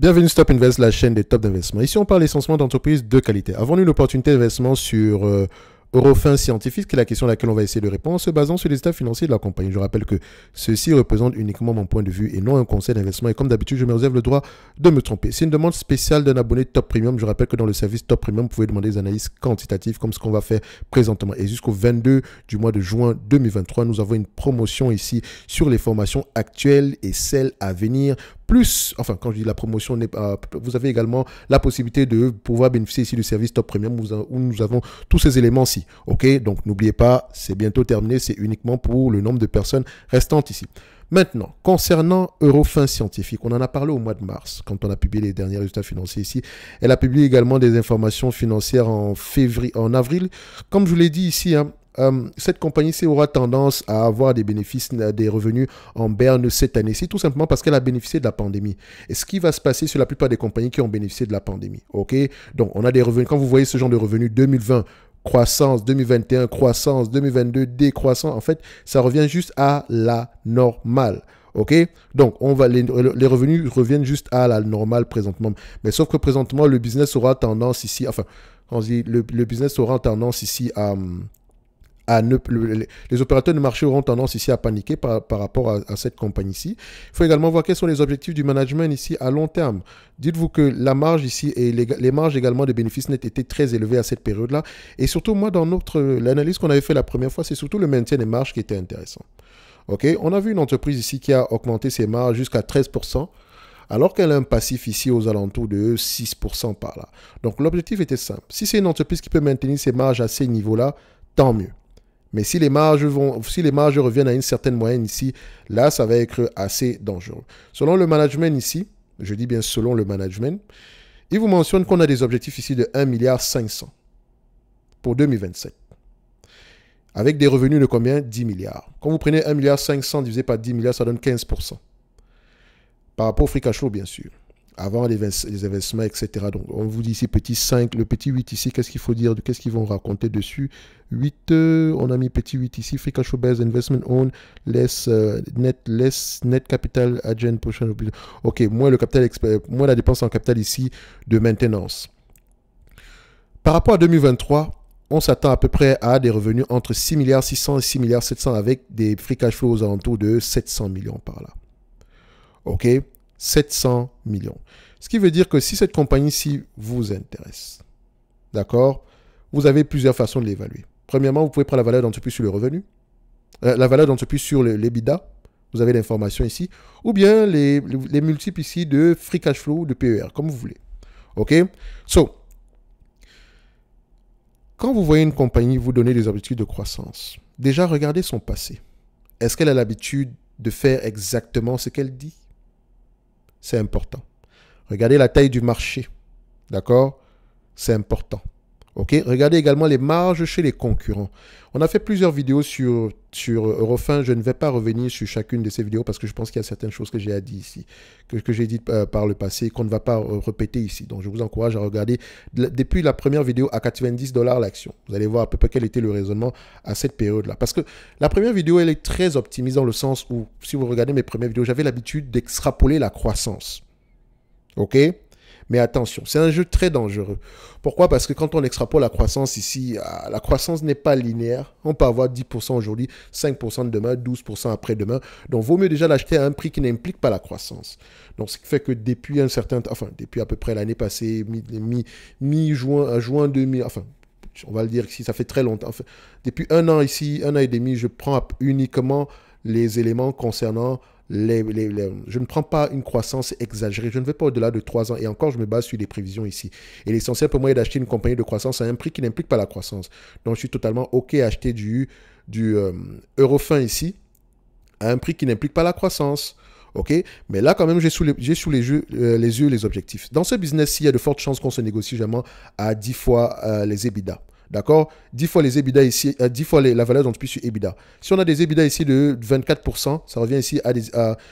Bienvenue Stop Invest, la chaîne des top d'investissement. Ici, on parle essentiellement d'entreprises de qualité. Avons une opportunité d'investissement sur euh, Eurofin Scientifique, qui est la question à laquelle on va essayer de répondre en se basant sur les états financiers de la compagnie. Je rappelle que ceci représente uniquement mon point de vue et non un conseil d'investissement. Et comme d'habitude, je me réserve le droit de me tromper. C'est une demande spéciale d'un abonné Top Premium. Je rappelle que dans le service Top Premium, vous pouvez demander des analyses quantitatives comme ce qu'on va faire présentement. Et jusqu'au 22 du mois de juin 2023, nous avons une promotion ici sur les formations actuelles et celles à venir plus, enfin, quand je dis la promotion, vous avez également la possibilité de pouvoir bénéficier ici du service Top Premium où nous avons tous ces éléments-ci. OK Donc, n'oubliez pas, c'est bientôt terminé. C'est uniquement pour le nombre de personnes restantes ici. Maintenant, concernant Eurofin Scientifique, on en a parlé au mois de mars, quand on a publié les derniers résultats financiers ici. Elle a publié également des informations financières en, février, en avril. Comme je vous l'ai dit ici, hein, euh, cette compagnie-ci aura tendance à avoir des bénéfices, euh, des revenus en berne cette année-ci, tout simplement parce qu'elle a bénéficié de la pandémie. Et ce qui va se passer sur la plupart des compagnies qui ont bénéficié de la pandémie. OK? Donc, on a des revenus. Quand vous voyez ce genre de revenus 2020, croissance, 2021, croissance, 2022, décroissance, en fait, ça revient juste à la normale. OK? Donc, on va, les, revenus reviennent juste à la normale présentement. Mais sauf que présentement, le business aura tendance ici, enfin, on dit, le, le business aura tendance ici à, les opérateurs de marché auront tendance ici à paniquer par, rapport à, cette compagnie-ci. Il faut également voir quels sont les objectifs du management ici à long terme. Dites-vous que la marge ici et les, marges également de bénéfices nets étaient très élevées à cette période-là. Et surtout, moi, dans notre l'analyse qu'on avait fait la première fois, c'est surtout le maintien des marges qui était intéressant. OK? On a vu une entreprise ici qui a augmenté ses marges jusqu'à 13% alors qu'elle a un passif ici aux alentours de 6% par là. Donc l'objectif était simple. Si c'est une entreprise qui peut maintenir ses marges à ces niveaux-là, tant mieux. Mais si les marges reviennent à une certaine moyenne ici, là, ça va être assez dangereux. Selon le management ici, je dis bien selon le management, il vous mentionne qu'on a des objectifs ici de 1 milliard 500 pour 2027. Avec des revenus de combien? 10 milliards. Quand vous prenez 1 milliard 500 divisé par 10 milliards, ça donne 15%. Par rapport au free cash flow, bien sûr avant les, investissements, etc. Donc, on vous dit ici petit 5, le petit 8 ici, qu'est-ce qu'il faut dire, qu'est-ce qu'ils vont raconter dessus? 8, euh, on a mis petit 8 ici, free cash flow based investment on, less, euh, net, less, net capital agent portion. Ok, moins le capital, moins la dépense en capital ici de maintenance. Par rapport à 2023, on s'attend à peu près à des revenus entre 6 milliards 600 et 6 milliards 700 avec des free cash flows aux alentours de 700 millions par là. OK? 700 millions. Ce qui veut dire que si cette compagnie-ci vous intéresse, d'accord, vous avez plusieurs façons de l'évaluer. Premièrement, vous pouvez prendre la valeur d'entreprise sur le revenu, euh, la valeur d'entreprise sur l'EBITDA, vous avez l'information ici, ou bien les, multiples ici de free cash flow, de PER, comme vous voulez. OK? So, quand vous voyez une compagnie vous donner des objectifs de croissance, déjà regardez son passé. Est-ce qu'elle a l'habitude de faire exactement ce qu'elle dit? C'est important. Regardez la taille du marché. D'accord? C'est important. OK? Regardez également les marges chez les concurrents. On a fait plusieurs vidéos sur, sur Eurofin. Je ne vais pas revenir sur chacune de ces vidéos parce que je pense qu'il y a certaines choses que j'ai dit ici, que, j'ai dit euh, par le passé, qu'on ne va pas euh, répéter ici. Donc, je vous encourage à regarder depuis la première vidéo à 90 dollars l'action. Vous allez voir à peu près quel était le raisonnement à cette période-là. Parce que la première vidéo, elle est très optimisée dans le sens où, si vous regardez mes premières vidéos, j'avais l'habitude d'extrapoler la croissance. OK? Mais attention, c'est un jeu très dangereux. Pourquoi? Parce que quand on extrapole la croissance ici, ah, la croissance n'est pas linéaire. On peut avoir 10% aujourd'hui, 5% demain, 12% après-demain. Donc, vaut mieux déjà l'acheter à un prix qui n'implique pas la croissance. Donc, ce qui fait que depuis un certain enfin, depuis à peu près l'année passée, mi-juin, mi, juin 2000, enfin, on va le dire ici, ça fait très longtemps. depuis un an ici, un an et demi, je prends uniquement les éléments concernant je ne prends pas une croissance exagérée. Je ne vais pas au-delà de 3 ans. Et encore, je me base sur les prévisions ici. Et l'essentiel pour moi est d'acheter une compagnie de croissance à un prix qui n'implique pas la croissance. Donc, je suis totalement OK à acheter du, euh, Eurofin ici à un prix qui n'implique pas la croissance. OK? Mais là, quand même, j'ai sous, les, euh, les yeux les objectifs. Dans ce business-ci, il y a de fortes chances qu'on se négocie jamais à 10 fois euh, les EBITDA. D'accord? 10 fois les EBITDA ici, 10 euh, fois la valeur d'entreprise sur EBITDA. Si on a des EBITDA ici de 24%, ça revient ici à, des,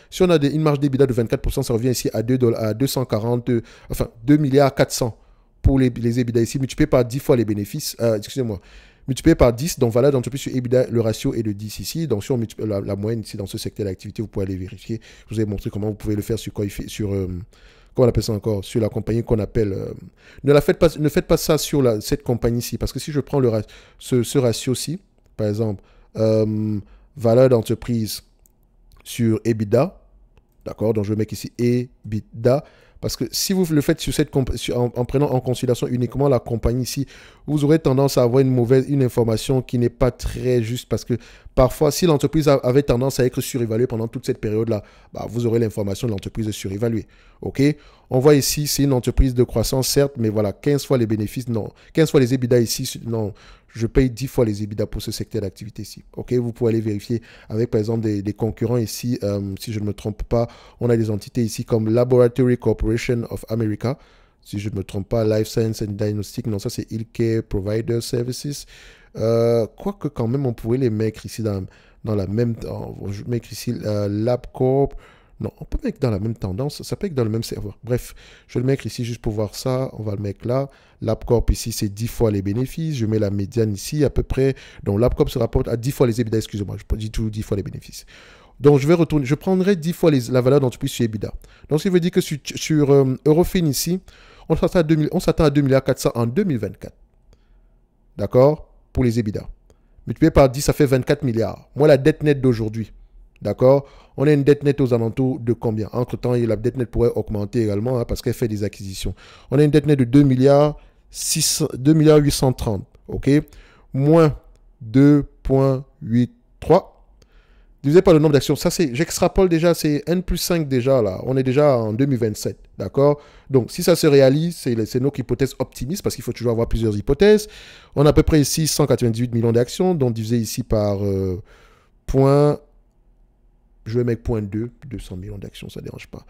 si on a une marge d'EBITDA de 24%, ça revient ici à, 2 à 240, enfin 2 milliards 400 pour les, les EBITDA ici, multiplié par 10 fois les bénéfices, euh, excusez-moi, multiplié par 10, donc valeur d'entreprise sur EBITDA, le ratio est de 10 ici. Donc si on multiplie la, moyenne ici dans ce secteur d'activité, vous pouvez aller vérifier. Je vous ai montré comment vous pouvez le faire sur, sur euh, on appelle ça encore, sur la compagnie qu'on appelle... euh, ne, la faites pas, ne faites pas ça sur la, cette compagnie-ci, parce que si je prends le, ce, ce ratio-ci, par exemple, euh, valeur d'entreprise sur EBITDA, d'accord, donc je vais mettre ici EBITDA, parce que si vous le faites sur cette en, en prenant en considération uniquement la compagnie ici, vous aurez tendance à avoir une mauvaise, une information qui n'est pas très juste, parce que parfois, si l'entreprise avait tendance à être surévaluée pendant toute cette période-là, bah, vous aurez l'information de l'entreprise surévaluée. OK? On voit ici, c'est une entreprise de croissance, certes, mais voilà, 15 fois les bénéfices, non. 15 fois les EBITDA ici, non. Je paye 10 fois les EBITDA pour ce secteur d'activité ici. OK Vous pouvez aller vérifier avec, par exemple, des, concurrents ici. euh, si je ne me trompe pas, on a des entités ici comme Laboratory Corporation of America. Si je ne me trompe pas, Life Science and Diagnostic. Non, ça, c'est Healthcare Provider Services. Euh, Quoique, quand même, on pourrait les mettre ici dans, la même. je vais mettre ici euh, LabCorp. Non, on peut mettre dans la même tendance. Ça peut être dans le même serveur. Bref, je vais le mettre ici juste pour voir ça. On va le mettre là. LabCorp ici, c'est 10 fois les bénéfices. Je mets la médiane ici à peu près. Donc, LabCorp se rapporte à 10 fois les EBITDA. Excusez-moi, je dis toujours 10 fois les bénéfices. Donc, je vais retourner. Je prendrai 10 fois la valeur d'entreprise sur EBITDA. Donc, qui veut dire que sur, euh, Eurofin ici, on s'attend à 2 000 on s'attend à 2 milliards 400 en 2024. D'accord? Pour les EBITDA. Multiplié par 10, ça fait 24 milliards. Moi, la dette nette d'aujourd'hui. D'accord? On a une dette nette aux alentours de combien? Entre-temps, la dette nette pourrait augmenter également hein, parce qu'elle fait des acquisitions. On a une dette nette de 2 milliards, 600 2 milliards 830. OK? Moins 2,83 divisé par le nombre d'actions. Ça, c'est, j'extrapole déjà, c'est N plus 5 déjà là. On est déjà en 2027. D'accord? Donc, si ça se réalise, c'est, c'est notre hypothèse optimiste parce qu'il faut toujours avoir plusieurs hypothèses. On a à peu près ici 198 millions d'actions, donc divisé ici par euh, point. Je vais mettre point 2, 200 millions d'actions, ça ne dérange pas.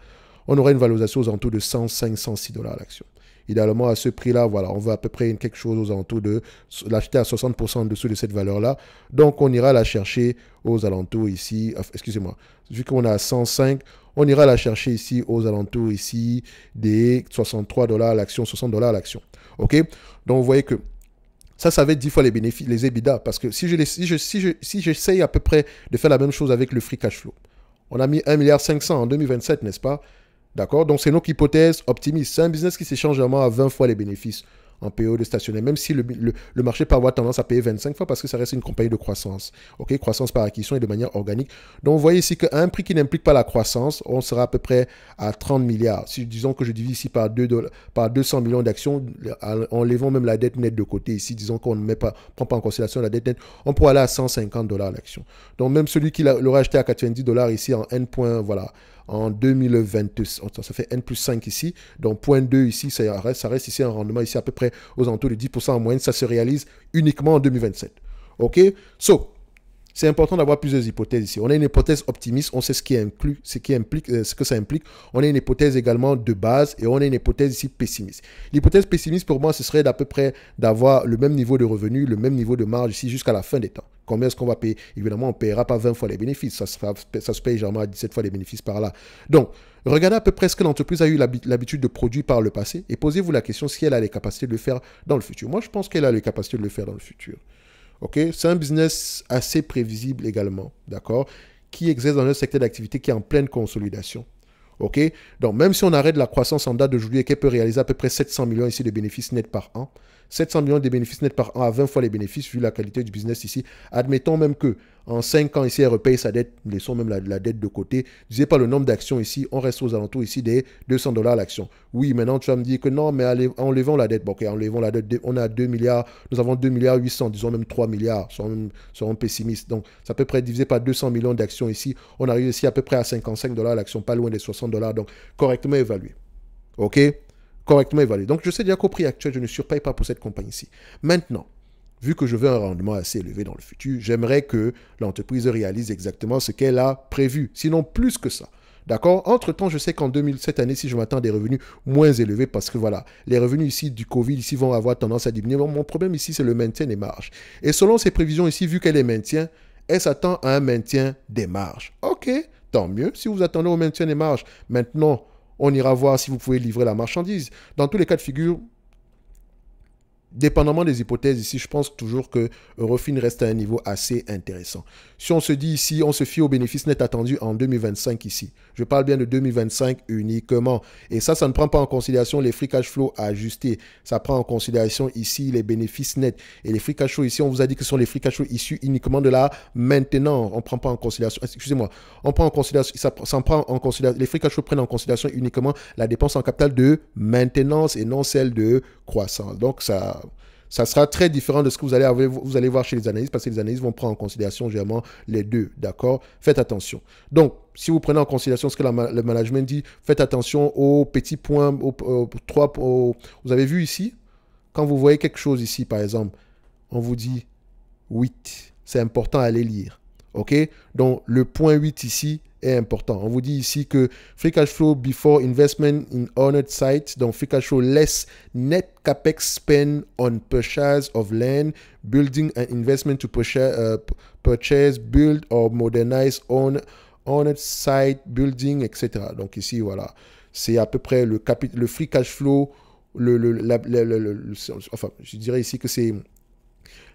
On aurait une valorisation aux alentours de 105, 106 dollars l'action. Idéalement, à ce prix-là, voilà, on veut à peu près quelque chose aux alentours de l'acheter à 60% en dessous de cette valeur-là. Donc, on ira la chercher aux alentours ici. enfin, Excusez-moi. Vu qu'on est à 105, on ira la chercher ici aux alentours ici des 63 dollars l'action, 60 dollars l'action. OK? Donc, vous voyez que ça, ça va être 10 fois les bénéfices, les EBITDA. Parce que si je, les- si je, si je, si j'essaye à peu près de faire la même chose avec le free cash flow, on a mis 1,5 milliard en 2027, n'est-ce pas? D'accord? Donc, c'est notre hypothèse optimiste. C'est un business qui s'échange généralement à 20 fois les bénéfices en période stationnaire, même si le, le- marché peut avoir tendance à payer 25 fois parce que ça reste une compagnie de croissance. Croissance par acquisition et de manière organique. Donc, vous voyez ici qu'à un prix qui n'implique pas la croissance, on sera à peu près à 30 milliards. Si disons que je divise ici par, 2 dollars- par 200 millions d'actions, en enlevant même la dette nette de côté ici, disons qu'on ne met pas, prend pas en considération la dette nette, on pourrait aller à 150 dollars l'action. Donc, même celui qui l'a- l'aurait acheté à 90 dollars ici en N point, voilà, en 2022, ça fait N plus 5 ici. Donc, point 2 ici, ça reste, ça reste ici un rendement ici à peu près aux alentours de 10% en moyenne. Ça se réalise uniquement en 2027. OK? So, c'est important d'avoir plusieurs hypothèses ici. On a une hypothèse optimiste, on sait ce qui inclut, ce qui implique, euh, ce que ça implique. On a une hypothèse également de base et on a une hypothèse ici pessimiste. L'hypothèse pessimiste pour moi, ce serait d'à peu près d'avoir le même niveau de revenu, le même niveau de marge ici jusqu'à la fin des temps. Combien est-ce qu'on va payer? Évidemment, on ne paiera pas 20 fois les bénéfices. Ça, ça se paye généralement à 17 fois les bénéfices par là. Donc, regardez à peu près ce que l'entreprise a eu l'habi- l'habitude de produire par le passé et posez-vous la question si elle a les capacités de le faire dans le futur. Moi, je pense qu'elle a les capacités de le faire dans le futur. C'est un business assez prévisible également, d'accord? Qui exerce dans un secteur d'activité qui est en pleine consolidation. OK? Donc, même si on arrête la croissance en date d'aujourd'hui et qu'elle peut réaliser à peu près 700 millions ici de bénéfices nets par an, 700 millions de bénéfices nets par an à 20 fois les bénéfices vu la qualité du business ici, admettons même que en 5 ans ici, elle repaye sa dette, laissons même la, dette de côté, disais pas le nombre d'actions ici, on reste aux alentours ici des 200 dollars l'action. Oui, maintenant tu vas me dire que non, mais allez, enlevons la dette. Bon, ok, enlevons la dette, on a 2 milliards, nous avons 2 milliards 800, disons même 3 milliards, soyons, soyons pessimistes. Donc, à peu près divisé par 200 millions d'actions ici. On arrive ici à peu près à 55 dollars l'action, pas loin des 60 dollars, donc correctement évalué. OK? Correctement évalué. Donc, je sais déjà qu'au prix actuel, je ne surpaye pas pour cette compagnie-ci. Maintenant, vu que je veux un rendement assez élevé dans le futur, j'aimerais que l'entreprise réalise exactement ce qu'elle a prévu, sinon plus que ça. D'accord? Entre-temps, je sais qu'en 2000, cette année, si je m'attends à des revenus moins élevés, parce que voilà, les revenus ici du Covid ici vont avoir tendance à diminuer. Mon problème ici, c'est le maintien des marges. Et selon ces prévisions ici, vu qu'elle les maintient, elle s'attend à un maintien des marges. OK, tant mieux si vous attendez au maintien des marges. Maintenant, on ira voir si vous pouvez livrer la marchandise. Dans tous les cas de figure, dépendamment des hypothèses ici, je pense toujours que Eurofin reste à un niveau assez intéressant. Si on se dit ici, on se fie aux bénéfices nets attendus en 2025 ici. Je parle bien de 2025 uniquement. Et ça, ça ne prend pas en considération les free cash flow ajustés. Ça prend en considération ici les bénéfices nets. Et les free cash flow ici, on vous a dit que ce sont les free cash flow issus uniquement de là maintenant. On ne prend pas en considération, excusez-moi, on prend en considération, ça, ça prend en considération, les free cash flow prennent en considération uniquement la dépense en capital de maintenance et non celle de croissance. Donc, ça, ça sera très différent de ce que vous allez, avoir, vous allez voir chez les analystes, parce que les analystes vont prendre en considération généralement les deux, d'accord? Faites attention. Donc, si vous prenez en considération ce que le management dit, faites attention aux petits points, aux, trois, vous avez vu ici, quand vous voyez quelque chose ici, par exemple, on vous dit 8, c'est important à aller lire, ok? Donc, le point 8 ici, est important. On vous dit ici que free cash flow before investment in honored sites, donc free cash flow less net capex spend on purchase of land, building and investment to purchase, uh, purchase build or modernize on honored site, building, etc. Donc ici, voilà, c'est à peu près le, le free cash flow, le, le, enfin, je dirais ici que c'est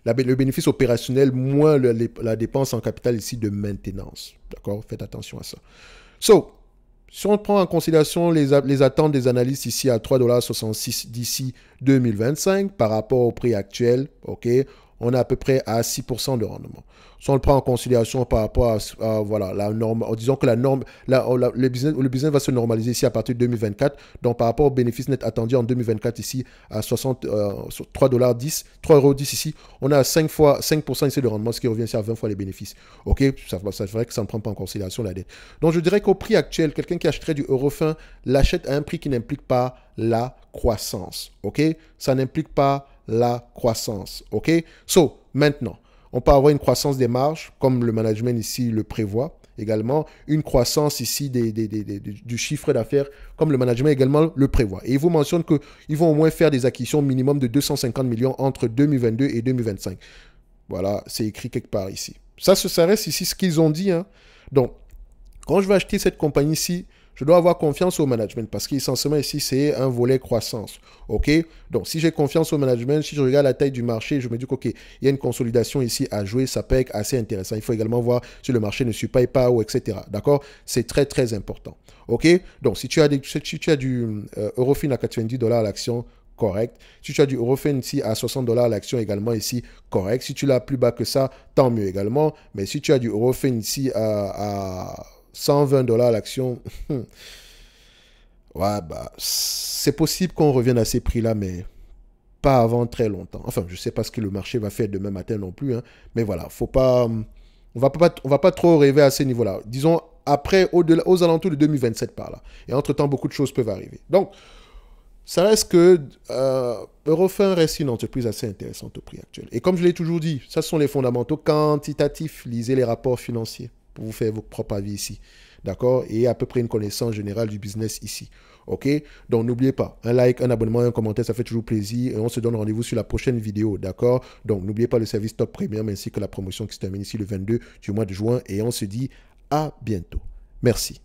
le bénéfice opérationnel moins la dépense en capital ici de maintenance. D'accord? Faites attention à ça. So, si on prend en considération les, les attentes des analystes ici à 3,66$ d'ici 2025 par rapport au prix actuel, ok, on est à peu près à 6% de rendement. Si on le prend en considération par rapport à, voilà, la norme, en disant que la norme, la, le, business, va se normaliser ici à partir de 2024. Donc, par rapport au bénéfice net attendu en 2024 ici à 60, euh, 3,10 3,10 ici, on a 5 fois, 5% ici de rendement, ce qui revient ici à 20 fois les bénéfices. OK, ça, ça vrai que ça ne prend pas en considération la dette. Donc, je dirais qu'au prix actuel, quelqu'un qui achèterait du Eurofin l'achète à un prix qui n'implique pas la croissance. OK, ça n'implique pas la croissance. OK? So, maintenant, on peut avoir une croissance des marges, comme le management ici le prévoit également, une croissance ici du chiffre d'affaires, comme le management également le prévoit. Et il vous mentionne qu'ils vont au moins faire des acquisitions minimum de 250 millions entre 2022 et 2025. Voilà, c'est écrit quelque part ici. Ça, ça reste ici ce qu'ils ont dit. Hein. Donc, quand je vais acheter cette compagnie-ci, je dois avoir confiance au management parce qu'essentiellement ici, c'est un volet croissance. OK? Donc, si j'ai confiance au management, si je regarde la taille du marché, je me dis qu'OK, il y a une consolidation ici à jouer, ça peut être assez intéressant. Il faut également voir si le marché ne suit pas ou etc. D'accord? C'est très, très important. OK? Donc, si tu as, du euh, Eurofin à 90 dollars l'action, correct. Si tu as du Eurofin ici à 60 dollars l'action également ici, correct. Si tu l'as plus bas que ça, tant mieux également. Mais si tu as du Eurofin ici à 120 dollars l'action. ouais, bah, c'est possible qu'on revienne à ces prix-là, mais pas avant très longtemps. Enfin, je ne sais pas ce que le marché va faire demain matin non plus, hein, mais voilà, faut pas, on va pas, va pas trop rêver à ces niveaux-là. Disons après, au aux alentours de 2027 par là. Et entre-temps, beaucoup de choses peuvent arriver. Donc, ça reste que euh, Eurofin reste une entreprise assez intéressante au prix actuel. Et comme je l'ai toujours dit, ça sont les fondamentaux quantitatifs. Lisez les rapports financiers pour vous faire votre propre avis ici. D'accord? Et à peu près une connaissance générale du business ici. OK? Donc n'oubliez pas, un like, un abonnement, un commentaire, ça fait toujours plaisir. Et on se donne rendez-vous sur la prochaine vidéo. D'accord? Donc n'oubliez pas le service Top Premium ainsi que la promotion qui se termine ici le 22 du mois de juin. Et on se dit à bientôt. Merci.